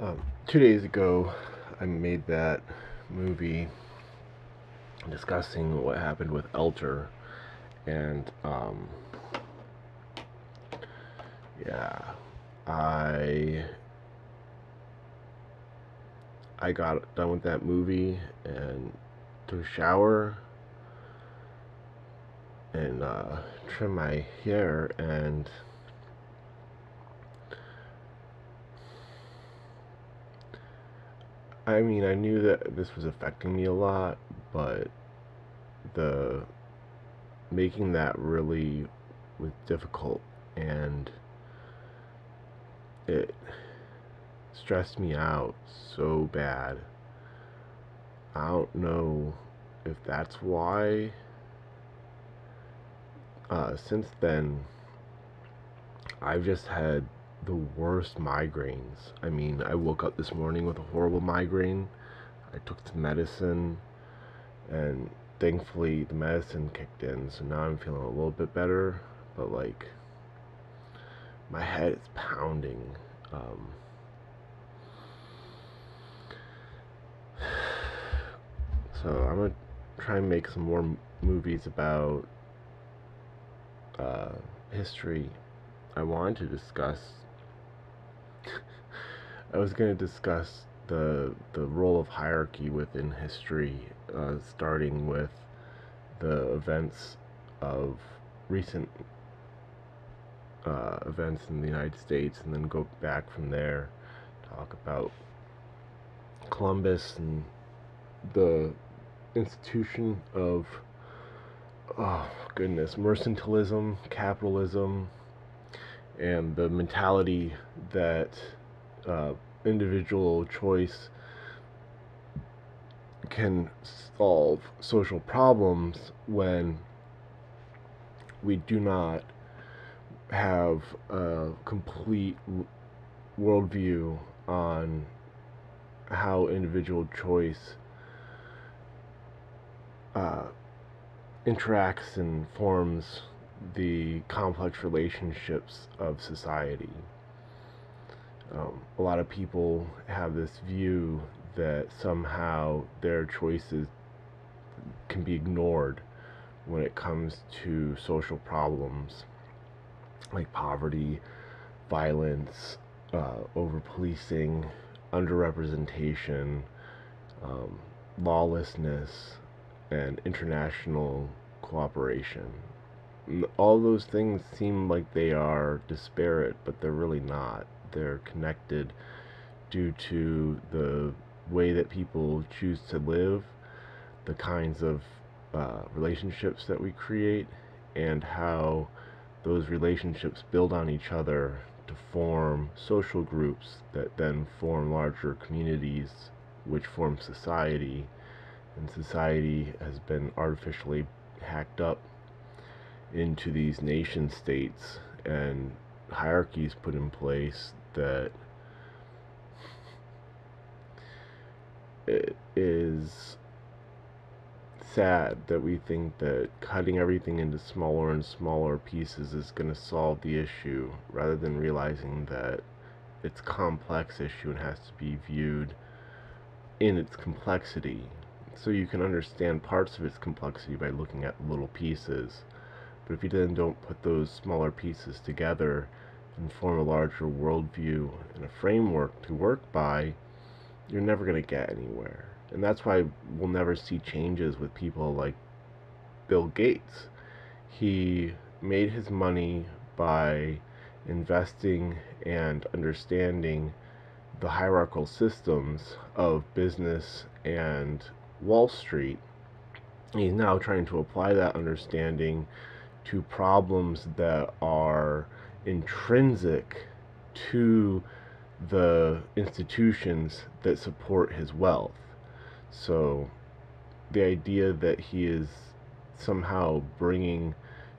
Um, two days ago, I made that movie discussing what happened with Elter, and um, yeah, I I got done with that movie and took a shower and uh, trimmed my hair and I mean, I knew that this was affecting me a lot, but the making that really was difficult and it stressed me out so bad. I don't know if that's why. Uh, since then, I've just had the worst migraines. I mean, I woke up this morning with a horrible migraine. I took some medicine, and thankfully the medicine kicked in, so now I'm feeling a little bit better. But like, my head is pounding. Um, so I'm gonna try and make some more movies about uh, history. I wanted to discuss I was going to discuss the the role of hierarchy within history, uh, starting with the events of recent uh, events in the United States, and then go back from there, talk about Columbus and the institution of oh goodness mercantilism, capitalism, and the mentality that uh, individual choice can solve social problems when we do not have a complete worldview on how individual choice uh, interacts and forms the complex relationships of society. Um, a lot of people have this view that somehow their choices can be ignored when it comes to social problems like poverty, violence, uh, over policing, underrepresentation, um, lawlessness, and international cooperation. All those things seem like they are disparate, but they're really not they're connected due to the way that people choose to live, the kinds of uh, relationships that we create, and how those relationships build on each other to form social groups that then form larger communities, which form society. And society has been artificially hacked up into these nation states and hierarchies put in place that it is sad that we think that cutting everything into smaller and smaller pieces is going to solve the issue rather than realizing that it's a complex issue and has to be viewed in its complexity. So you can understand parts of its complexity by looking at little pieces but if you then don't put those smaller pieces together and form a larger worldview and a framework to work by, you're never going to get anywhere. And that's why we'll never see changes with people like Bill Gates. He made his money by investing and understanding the hierarchical systems of business and Wall Street. He's now trying to apply that understanding to problems that are intrinsic to the institutions that support his wealth. So the idea that he is somehow bringing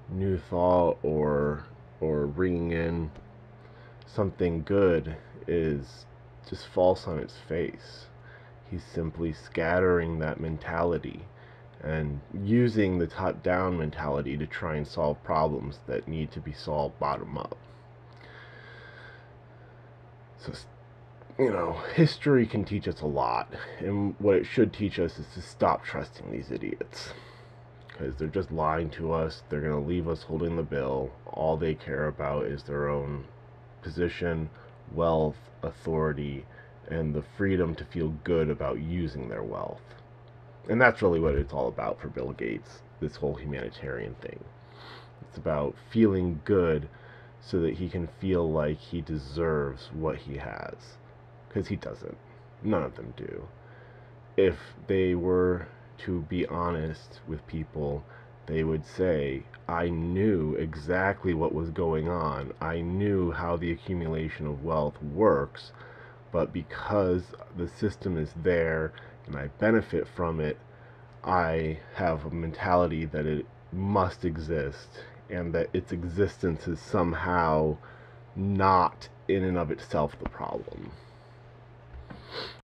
new thought or or bringing in something good is just false on its face. He's simply scattering that mentality and using the top down mentality to try and solve problems that need to be solved bottom up. So you know, history can teach us a lot. And what it should teach us is to stop trusting these idiots. Because they're just lying to us. They're going to leave us holding the bill. All they care about is their own position, wealth, authority, and the freedom to feel good about using their wealth. And that's really what it's all about for Bill Gates, this whole humanitarian thing. It's about feeling good so that he can feel like he deserves what he has. Because he doesn't. None of them do. If they were to be honest with people, they would say, I knew exactly what was going on. I knew how the accumulation of wealth works, but because the system is there and I benefit from it, I have a mentality that it must exist and that its existence is somehow not in and of itself the problem.